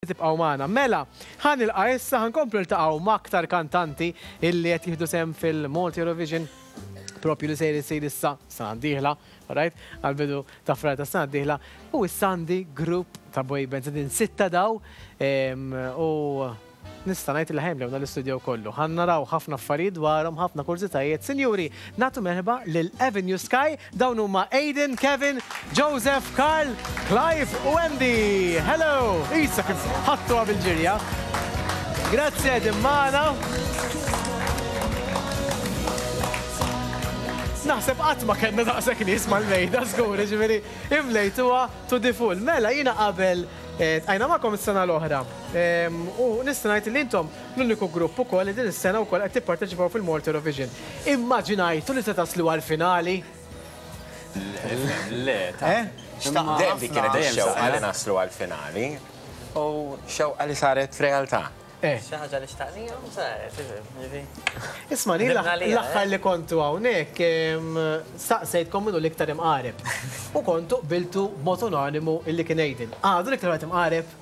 tibqgħu magħna. Mela, ħa nilqa' issa, ħa nkomplu niltaqgħu ma' aktar kantanti illi qed jieħdu sehem fil-Malta Eurovision propju li sejr isir issa sena d-dieħla, alright, għall-bidu ta' frar ta' sena d-dieħla, u issa għandi grupp ta' boy bands qegħdin sitta daw ehm, u nista' ngħid li ħajmlewna l-istudio kollu. Ħa naraw ħafna affarijiet dwarhom, ħafna kurżitajiet. Sinjuri, nagħtu merħba lil Avenue Sky Dawn huma Aidan, Kevin, Joseph, Karl, Clive u Andy. Hello! Issa kif ħadtuha bil-ġirja. Grazzi qegħdin magħna. Naħseb qatt ma kellna daqshekk nies mal-mejda żgur, ġifieri imlejtuha to the full. Mela jiena qabel eh, tqajna magħkom is-sena l-oħra. Ehm, u nista' ngħid li intom L-uniku grupp ukoll li din is-sena wkoll qed tipparteċipaw fil-Malta Eurovision. Immaġinajtu li se taslu għall-finali? Le, ta. Dejjem dik kienet ix-xewqa li naslu għall-finali u xewqa li saret f'realtà. Xi ħaġa li xtaqnija u saret, jiġifieri. Isma' li l-aħħar li kontu hawnhekk staqsejtkom min hu l-iktar imqareb. U kontu qbiltu b'mod unanimu li kien Aiden. Għadu l-iktar wieħed imqareb?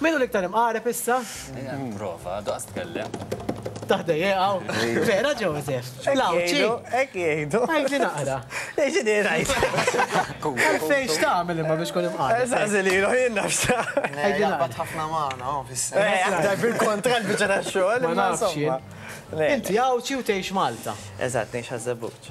Min hu l-iktar imqareb issa? Ejja nipprova, doqqa tkellem. Ta' ħdejjej hawn. Vera Joseph. L-Għawdxi. Hekk jgħidu. Għidli naqra. X'inhi ngħid? Għalfejn x'tagħmel imma biex tkun imqareb? Saqsi lilu jien naf x'tagħmel. Għidli naqra. Jaqbad ħafna magħna hawn fis-sens. Eh, aktar fil-kontra l-biċċa tax-xogħol. Ma nafx jien. Inti Għawdxi u tgħix Malta. Eżatt, ngħix Ħaż-Żebbuġ.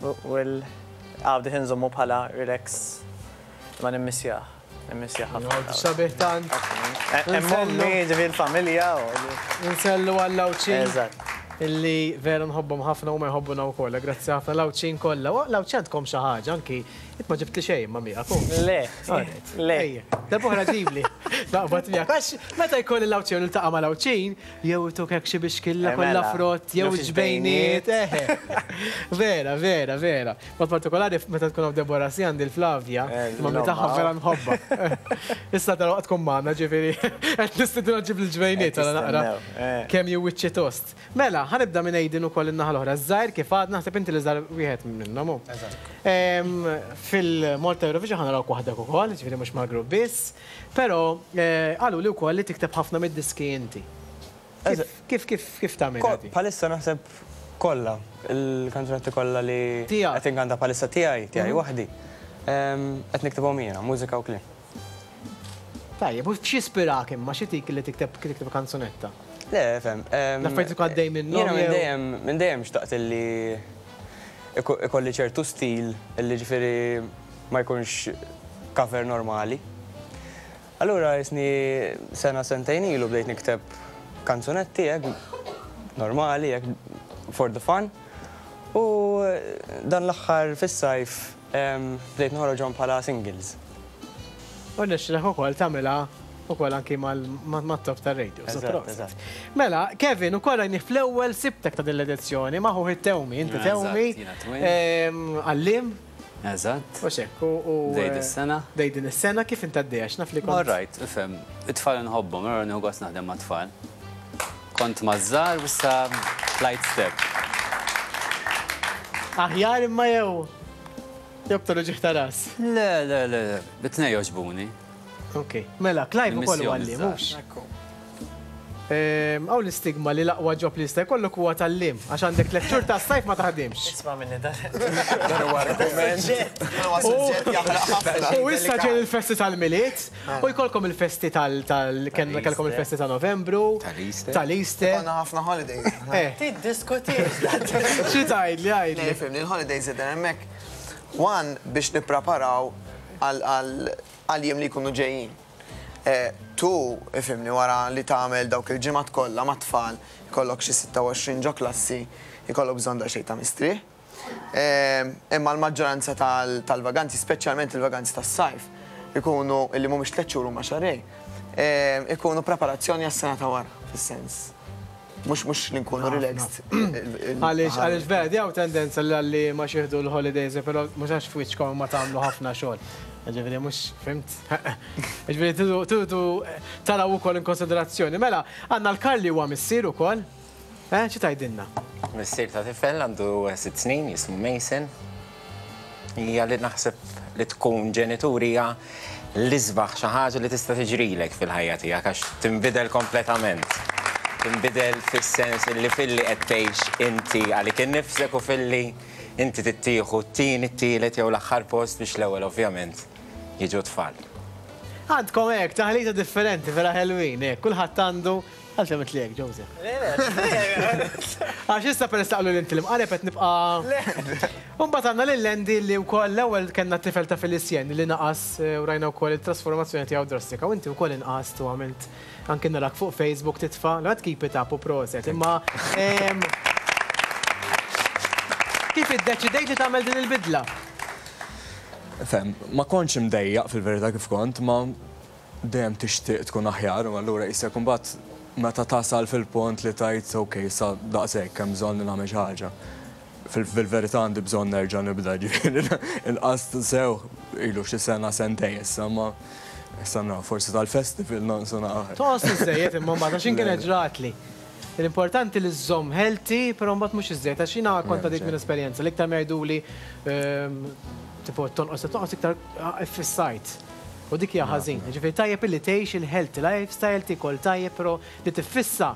Well, għawdih inżommu bħala relax ma nimmissjah. Nimmissjah ħafna. Għawdih sabiħ tant. Hemm ommi, ġifi l-familja. Nsellu għall-lawċin. Eżatt. Illi vera nħobbhom ħafna u ma jħobbuna wkoll. Grazzi ħafna lawċin kollha. Lawċin għandkom xi ħaġa anki int ma ġibtli xejn ma miegħek. Le, le. Darb'oħra ġibli. Naqbad miegħek. Għax meta jkolli lawċin u niltaqa' ma' lawċin, Jew ituk hekk xi bixkilla kollha frott, jew xi ġbejniet. Vera, vera, vera. Mod partikolari meta tkun hawn Deborah si għandi l-Flavja, l-mamma tagħha vera nħobbha. Issa dalwaqt tkun magħna ġifieri qed nistidinha ġġib il-ġbejniet ara naqra kemm hi wiċċi tost. Mela, ħa nibda minn Aiden ukoll in-naħa l-oħra. Ż-żgħir kif għadna, naħseb inti l-iżgħar wieħed minnhom hu. Fil-Malta Eurovision ħa narawk waħdek ukoll, ġifieri mhux mal-grupp biss. Pero, qaluli wkoll li tikteb ħafna mid-diski inti. Kif kif kif tagħmilha di? Bħalissa naħseb kollha, il-kanzunetti kollha li Tiegħek. qed inkanta bħalissa tiegħi, tiegħi waħdi, qed niktibhom jiena, mużika u kliem. Tajjeb, u x'ispirak imma, x'għetik li tikteb tikteb kanzunetta? Le, ifhem. L-affarijiet li tkun għaddej minnhom jew? Jiena minn dejjem minn dejjem xtaqt li ikolli ċertu stil li ġifieri ma jkunx cover normali. Allura jisni sena sentejn ilu bdejt nikteb kanzunetti hekk normali hekk for the fun. U dan l-aħħar fis-sajf bdejt noħroġhom bħala singles. U rnexxilek ukoll tagħmilha ukoll anki mat-top tar-radio. Eżatt, eżatt. Mela, Kevin, ukoll rajnih fl-ewwel sibtek ta' din l-edizzjoni ma' ħuh it-Tewmi, inti Tewmi, għalliem. Eżatt. U x'hekk, u. Bdejt is-sena. Bdejt din is-sena, kif int għaddejha, għax naf li kont. All right, ifhem, it-tfal inħobbhom, allura nieħu gost naħdem mat-tfal. Kont maż-żgħar u issa tlajt step. Aħjar imma jew jobtolu ġieħ ta' ras? Le, le, le, it-tnejn jogħġbuni. Ok, mela, Clive ukoll huwa għalliem, mhux? Hawn l-istigma li l-aqwa job li jista' jkollok huwa tgħallim, għax għandek tliet xhur tas-sajf ma taħdimx. Isma' minni dan. Dan huwa argument. Huwa suġġett jaħraq ħafna. U issa ġej il-festi tal-Milied, u jkollkom il-festi tal, kellkom il-festi ta' Novembru, tal-Easter. Ikollna ħafna holidays. Tiddiskutix. Xi tgħidli, għidli. Le, fimni, l-holidays qegħdin hemmhekk, one, biex nippreparaw għal-jiem li jkunu ġejjin. Tu, ifhimni, wara li tagħmel dawk il-ġimgħat kollha mat-tfal, ikollok xi sitta u għoxrin ġo klassi, ikollok bżonn daqsxejn ta' mistrieħ. Imma l-maġġoranza tal-vaganzi, speċjalment il-vaganzi tas-sajf, ikunu, li mhumiex tliet xhur huma xahrejn, ikunu preparazzjoni għas-sena ta' wara, fis-sens. Mux mux li nkunu relaxed. Għalix, għalix vera, di għaw tendenza li għalli ma xieħdu l-holidays, pero mux għax fwiċkom ma tamlu ħafna xol. Ġiviri, mux, fimt? Ġiviri, tudu taraw u koll in konsiderazzjoni. Mela, għanna l-Karli u għamissir u koll. Eh, ċi tajdinna? Missir ta' tifel għandu 6 snin, jismu Mason. hija li naħseb li tkun ġenitur hija l-isbaħ xi ħaġa li tista' tiġrilek fil-ħajja tiegħek għax tinbidel kompletament. Tinbidel fis-sens li filli qed tgħix inti għalik innifsek u filli inti tittieħu t-tieni, t-tielet jew l-aħħar post biex l-ewwel ovvjament jiġu t-tfal. Għandkom hekk taħlita differenti vera ħelwin hekk, kulħadd għandu Għalfejn mit lejk, Jose? Le, le, Għax issa per istaqlu l-inti l-imqareb qed nibqa. Umbat għanna l-lendi li u koll l-ewel kena tifel ta' Felicien li naqas eh, u rajna u koll il-trasformazzjoni tijaw drastika u inti u koll inqas tu għamilt anki narak fuq Facebook titfa l għad keep it up u proset imma kif id-deċidejt li tagħmel din il-bidla? Fem, ma konċ imdejjaq fil-verita kif kont, ma dejjem tixtieq tkun aħjar u allura qisek imbagħad meta tasal fil-punt li tgħid ok issa daqshekk hemm bżonn li nagħmel xi ħaġa. Fil-verità għandi bżonn nerġa' nibda ġifieri inqast sew ilu xi sena sentejn issa imma issa nara forsi tal-festival nonqsu naqra. Togħos iżżejjed imma mbagħad għax jien kienet ġratli. L-importanti li żżomm healthy però mbagħad mhux iżżejjed għax jiena kont għaddejt minn esperjenza li iktar ma jgħiduli tipo tonqos se tonqos iktar iffissajt. U dik hija ħażina. Jiġifieri tajjeb illi tgħix il-healthy lifestyle, tiekol tajjeb, però li tiffissa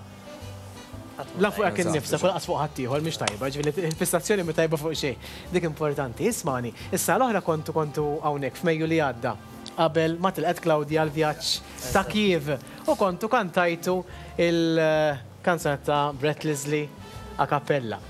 la fuqek innifsek u lanqas fuq ħaddieħor mhix tajba, jiġifieri l-fissazzjoni mhi tajba fuq xejn. Dik importanti. Ismagħni, is-sena l-oħra kontu kontu hawnhekk f'Mejju li għadda, qabel ma tilqet Claudia għall-vjaġġ ta' Kiev, u kontu kantajtu l-kanzunetta Brett Leasley a cappella.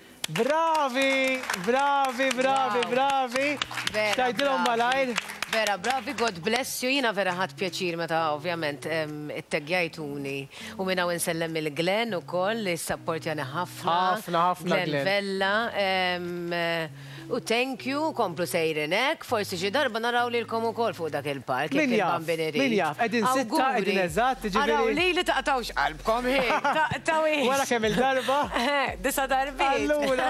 Bravi, bravi, bravi, bravi. X'tgħidilhom malajr? Vera bravi, God bless you. Jiena vera ħadt pjaċir meta ovvjament ittaggjajtuni u minn hawn insellem lil Glenn ukoll li ssapportjani ħafna. Ħafna, ħafna Glenn. Glenn Vella. U thank you, komplu sejrin hekk, forsi xi darba naraw lilkom ukoll fuq dak il-palk jekk il-Bambin irid. Min jaf, min jaf, qegħdin sitta, qegħdin eżatt, jiġifieri. Araw lili taqtgħux qalbkom, hi, taqtgħuhiex. Wara kemm-il darba? Disa' darbiet. Allura.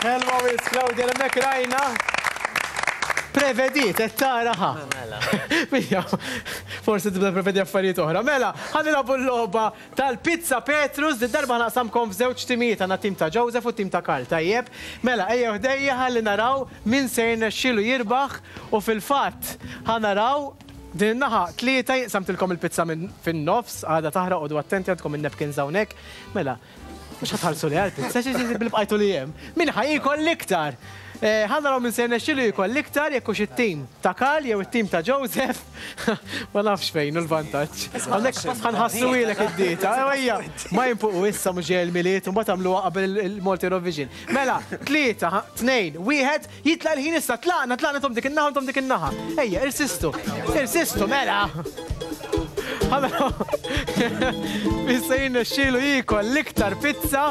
Ħelwa wisq, Claudia, hemmhekk rajna. Prevediet, qed tara, ha. Min jaf, forsi tibda prevedi affarijiet oħra. Mela, ħa nilagħbu l-logħba. Tal-pizza Petrus, did-darba ħanaqsamkom f'żewġ timijiet, għandna t-tim ta' Joseph u t-tim ta' Karl, tajjeb? Mela, ejjew ħdejja ħalli naraw min se jirnexxielu jirbaħ u fil-fatt ħa naraw din in-naħa tlieta, jien qsamtilkom il-pizza minn fin-nofs, għadha taħraq għodu attenti għandkom in-napkins hawnhekk, mela, mhux ħa tħallsu lejha l-pizza, billi bqajtu li hemm. Min ħa jiekol l-iktar? Ħa naraw min se jirnexxielu jiekol l-iktar, jekk hux it-tim ta' Karl jew it-tim ta' Joseph. Ma nafx fejn u l-vantaġġ. Għandek ħanħassu ilek id-dieta. Ewja, ma jimpuqu issa mhux ġej il-miliet u mbagħad għamlu qabel il-Malti Eurovision. Mela, tlieta, tnejn, wieħed, jitla' l-ħin issa tlaqna, tlaqna tom dik in-naħa, tom dik in-naħa. Ejja, irsistu. Irsistu, mela. Allora, issa jinna xilu jikol l-iktar pizza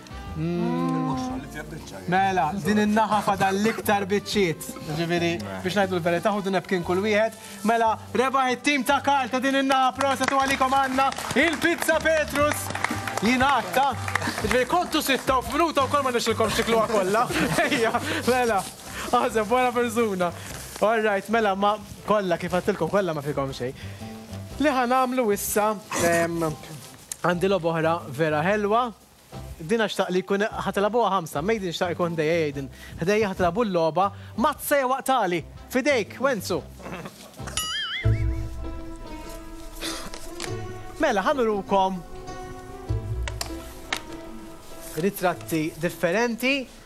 Mela, din in-naħa fada l-iktar biċċiet. Ġifieri, biex ngħidu l-verità ħudu napkin kull wieħed. Mela, rebaħ it-tim ta' Karl ta' din in-naħa proset u għalikom għandna il-pizza Petrus. Jingħad ta' ġifieri kontu sitta u f'minuta wkoll ma nixilkom xikluha kollha. Ejja, mela, għażeb wara persuna. All right, mela ma kollha kif għattilkom kollha ma fikom xejn. Li ħa nagħmlu issa għandi logħba oħra vera ħelwa. Dina xtaq li jkun ħa tilagħbuha ħamsa, Maiden xtaq ikun ħdejja jgħidin, ħdejja ħa tilagħbu l-logħba, Mazze jew aqtali! F'idejk, Wenzu! Mela, ħa nurukom ritratti differenti.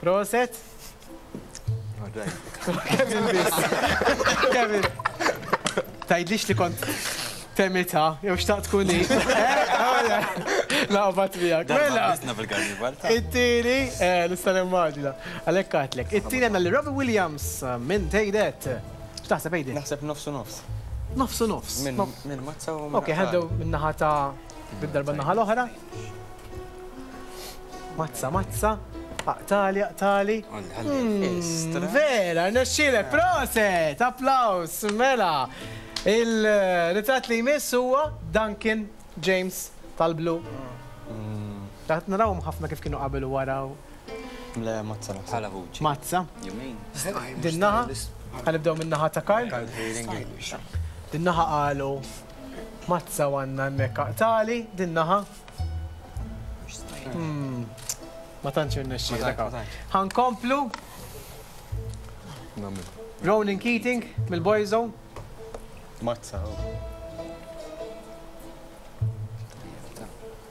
Proset. Kevin biss. Kevin. Tajdlix li kont temita, jew xtaqt tkun hi. Laqba trijak. Mela. It-tieni, eh, nista' nimmaġina. Għalhekk għatlek. It-tieni għandna li Robbie Williams eh, minn Tejdet. X'taħseb Ejdi? Naħseb nofs u nofs. Nofs u nofs. Minn mazza u. Ok, ħaddew minn naħa ta' bid-darba naħa l-oħra. Mazza, mazza, aqtali, aqtali. Hmm, vera, nesċile, proset, applaus, mela. Il-ritrat li jmiss huwa Duncan James tal-blu. Hmm. Taħt narawhom ħafna kif kienu qabel u waraw. Le, mazza, mazza. Mazza. Dinnaħa, għanibdew minnaħa ta' Karl. Dinnaħa għalu Mazza u għandna hemmhekk aqtgħali din naħa. Hmm, ma tantx irnexxielek. Ħankomplu. Ronan Keating mill-Boyzo. Mazza. Oh.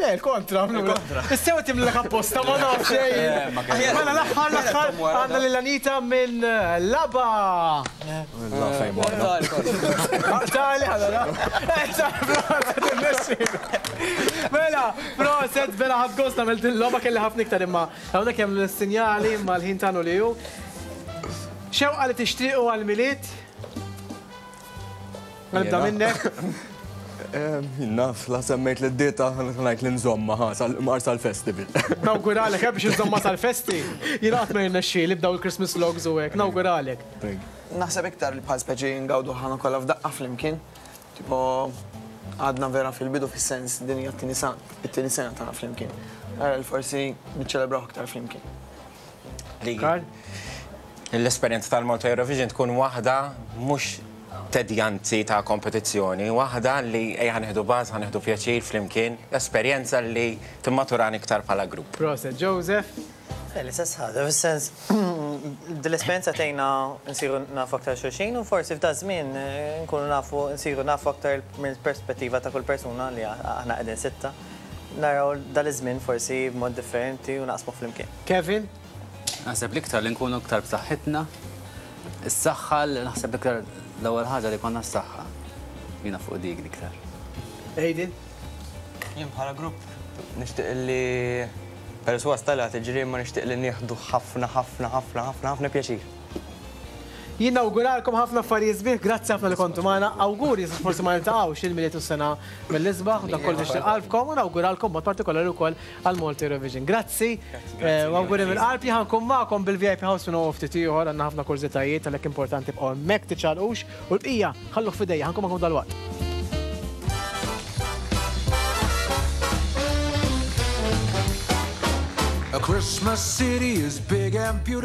Le, l-kontra, l-kontra. Istewa timlek apposta, ma nafx xejn. Mela l-aħħar l-aħħar għandna lil Anita minn laba. La fejn morna. Tali ħadha. Mela, proset, vera ħadd gost nagħmel din logħba kelli ħafna iktar imma hawnhekk hemm l-sinjali imma l-ħin tagħnu li hu. Xewqa li tixtiequ għall-milied? Nibda minnek. Naf, la semmejt li d-dieta ngħid li nżomma mar sal-festival. Nawguralek, biex nżomma sal-festi. Jien qatt ma jirnexxi li bdaw il-Christmas logs u hekk, nawguralek. Naħseb iktar li bħal speċi ngawdu ħana kollha f'daqqa flimkien. Tipo għadna vera fil-bidu fis-sens din hija t-tieni sena tagħna flimkien. Forsi niċċelebraw iktar flimkien. l-esperjenza tal-Malta Eurovision tkun waħda mhux tedjanti ta' kompetizzjoni, waħda li ej ħanħdu baż, ħanħdu pjaċir flimkien, esperjenza li timmaturani iktar bħala grupp. Proset, Joseph. Eh, l-istess ħaġa, fis-sens dil-esperjenza tgħinna nsiru nafu aktar xulxin u forsi f'da żmien eh, nkunu nafu nsiru nafu aktar mill-perspettiva ta' kull persuna li aħna qegħdin sitta. naraw dan iż-żmien forsi b'mod differenti u naqsmu flimkien. Kevin? Naħseb l-iktar li nkunu iktar b'saħħitna. Is-saħħa naħseb iktar l-ewwel ħaġa li konna s-saħħa. Jiena fuq dik l-iktar. Aiden? Jien bħala grupp nixtieq li peress huwa stalla tiġri ma nixtieq li nieħdu ħafna ħafna ħafna ħafna ħafna pjaċir. Jien nawguralkom ħafna affarijiet sbieħ, grazzi ħafna li kontu magħna, awguri sa forsi ma niltaqgħux il-Milied u s-Sena mill-isbaħ, dak kollu li nixtieq għalfkom u nawguralkom b'mod partikolari wkoll għall-Malta Eurovision. Grazzi u awguri mill-qalb, jien ħa nkun magħkom bil-VIP House minn hawn u ftit ieħor, għandna ħafna kurżitajiet għalhekk importanti ibqgħu hemmhekk tiċċaqlqux u l-bqija ħalluh f'idejja, ħa nkun magħkom dalwaqt. A Christmas city as big and beautiful.